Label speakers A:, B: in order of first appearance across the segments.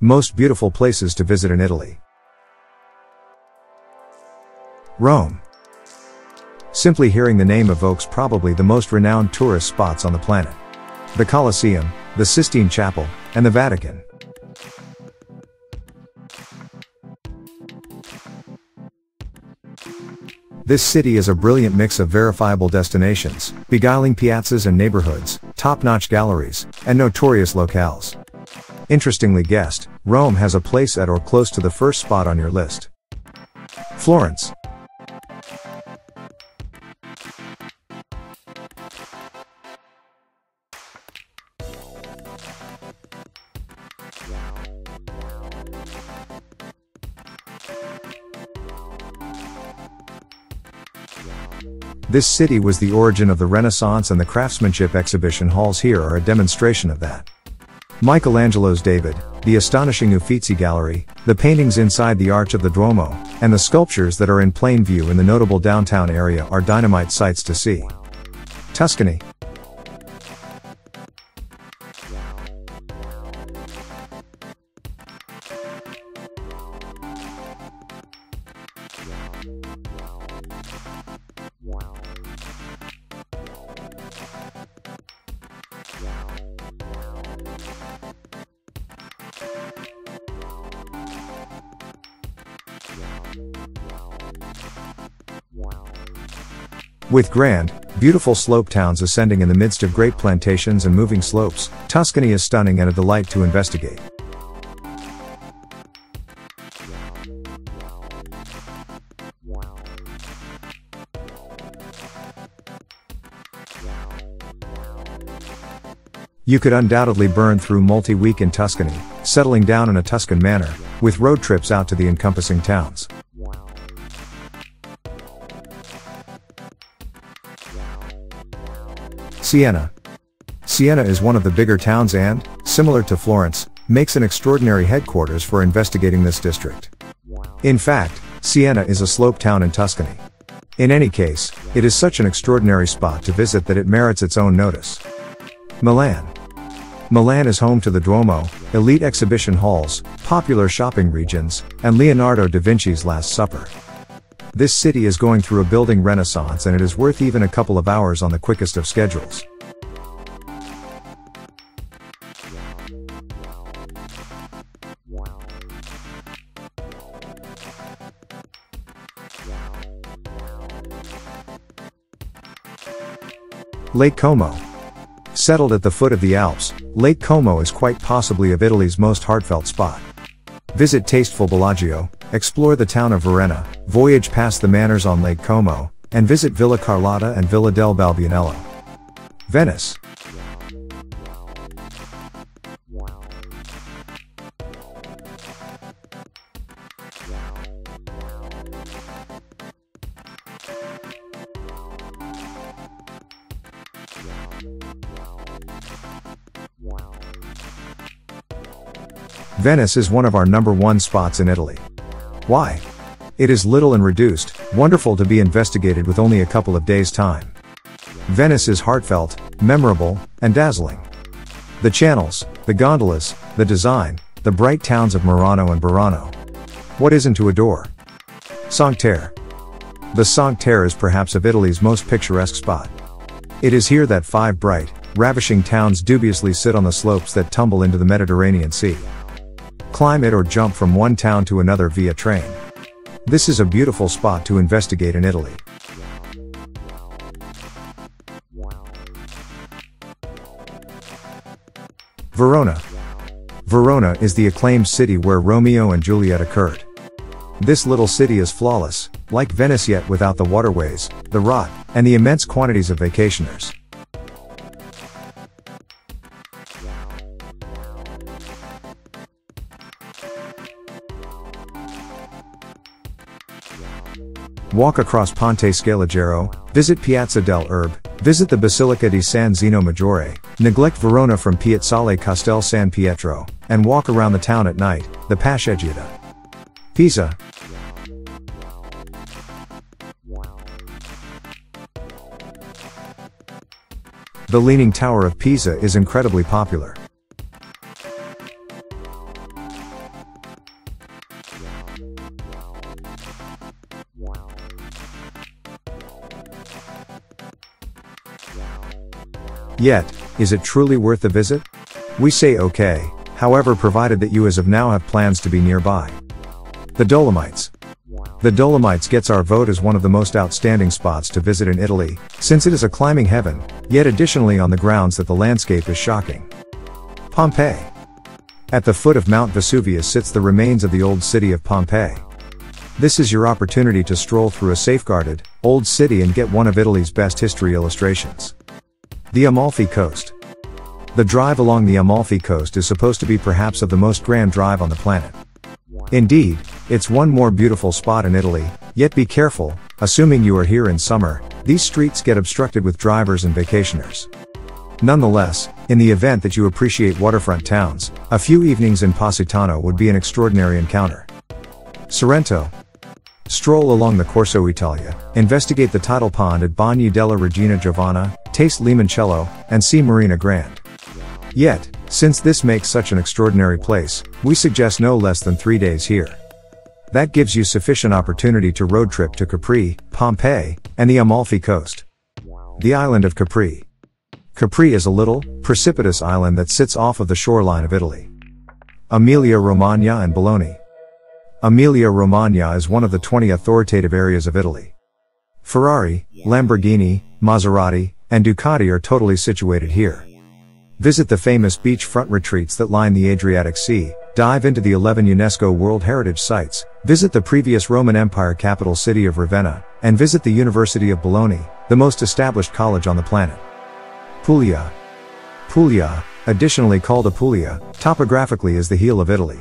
A: most beautiful places to visit in Italy. Rome. Simply hearing the name evokes probably the most renowned tourist spots on the planet. The Colosseum, the Sistine Chapel, and the Vatican. This city is a brilliant mix of verifiable destinations, beguiling piazzas and neighborhoods, top-notch galleries, and notorious locales. Interestingly guessed, Rome has a place at or close to the first spot on your list. Florence. This city was the origin of the Renaissance and the craftsmanship exhibition halls here are a demonstration of that. Michelangelo's David, the astonishing Uffizi Gallery, the paintings inside the Arch of the Duomo, and the sculptures that are in plain view in the notable downtown area are dynamite sights to see. Tuscany, With grand, beautiful slope towns ascending in the midst of great plantations and moving slopes, Tuscany is stunning and a delight to investigate. You could undoubtedly burn through multi-week in Tuscany, settling down in a Tuscan manner, with road trips out to the encompassing towns. Siena. Siena is one of the bigger towns and, similar to Florence, makes an extraordinary headquarters for investigating this district. In fact, Siena is a slope town in Tuscany. In any case, it is such an extraordinary spot to visit that it merits its own notice. Milan. Milan is home to the Duomo, elite exhibition halls, popular shopping regions, and Leonardo da Vinci's Last Supper. This city is going through a building renaissance and it is worth even a couple of hours on the quickest of schedules. Lake Como. Settled at the foot of the Alps, Lake Como is quite possibly of Italy's most heartfelt spot. Visit tasteful Bellagio, explore the town of Varenna, voyage past the manors on Lake Como, and visit Villa Carlotta and Villa del Balbianello. Venice. Venice is one of our number one spots in Italy. Why? It is little and reduced, wonderful to be investigated with only a couple of days time. Venice is heartfelt, memorable, and dazzling. The channels, the gondolas, the design, the bright towns of Murano and Burano. What isn't to adore? Cinque The Cinque is perhaps of Italy's most picturesque spot. It is here that five bright, ravishing towns dubiously sit on the slopes that tumble into the Mediterranean Sea climb it or jump from one town to another via train. This is a beautiful spot to investigate in Italy. Verona. Verona is the acclaimed city where Romeo and Juliet occurred. This little city is flawless, like Venice yet without the waterways, the rot, and the immense quantities of vacationers. Walk across Ponte Scaliger, visit Piazza del Erbe, visit the Basilica di San Zeno Maggiore, neglect Verona from Piazzale Castel San Pietro, and walk around the town at night, the Passeggiata. Pisa. The Leaning Tower of Pisa is incredibly popular. Yet, is it truly worth the visit? We say okay, however provided that you as of now have plans to be nearby. The Dolomites. The Dolomites gets our vote as one of the most outstanding spots to visit in Italy, since it is a climbing heaven, yet additionally on the grounds that the landscape is shocking. Pompeii. At the foot of Mount Vesuvius sits the remains of the old city of Pompeii. This is your opportunity to stroll through a safeguarded, old city and get one of Italy's best history illustrations. The Amalfi Coast. The drive along the Amalfi Coast is supposed to be perhaps of the most grand drive on the planet. Indeed, it's one more beautiful spot in Italy, yet be careful, assuming you are here in summer, these streets get obstructed with drivers and vacationers. Nonetheless, in the event that you appreciate waterfront towns, a few evenings in Positano would be an extraordinary encounter. Sorrento, Stroll along the Corso Italia, investigate the tidal pond at Bagni della Regina Giovanna, taste limoncello, and see Marina Grande. Yet, since this makes such an extraordinary place, we suggest no less than three days here. That gives you sufficient opportunity to road trip to Capri, Pompeii, and the Amalfi Coast. The island of Capri. Capri is a little, precipitous island that sits off of the shoreline of Italy. Emilia Romagna and Bologna. Emilia Romagna is one of the 20 authoritative areas of Italy. Ferrari, Lamborghini, Maserati, and Ducati are totally situated here. Visit the famous beachfront retreats that line the Adriatic Sea, dive into the 11 UNESCO World Heritage Sites, visit the previous Roman Empire capital city of Ravenna, and visit the University of Bologna, the most established college on the planet. Puglia. Puglia, additionally called Apulia, topographically is the heel of Italy.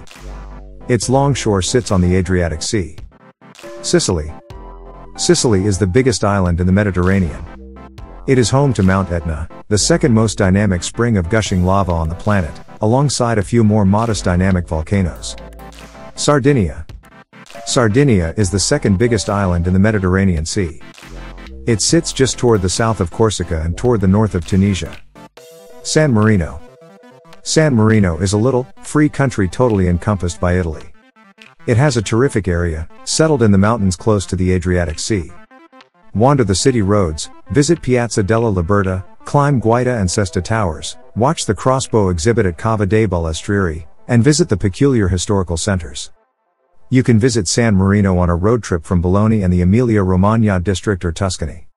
A: Its longshore sits on the Adriatic Sea. Sicily. Sicily is the biggest island in the Mediterranean. It is home to Mount Etna, the second most dynamic spring of gushing lava on the planet, alongside a few more modest dynamic volcanoes. Sardinia. Sardinia is the second biggest island in the Mediterranean Sea. It sits just toward the south of Corsica and toward the north of Tunisia. San Marino. San Marino is a little, free country totally encompassed by Italy. It has a terrific area, settled in the mountains close to the Adriatic Sea. Wander the city roads, visit Piazza della Liberta, climb Guaita and Sesta Towers, watch the crossbow exhibit at Cava dei Balestrieri, and visit the peculiar historical centers. You can visit San Marino on a road trip from Bologna and the Emilia-Romagna district or Tuscany.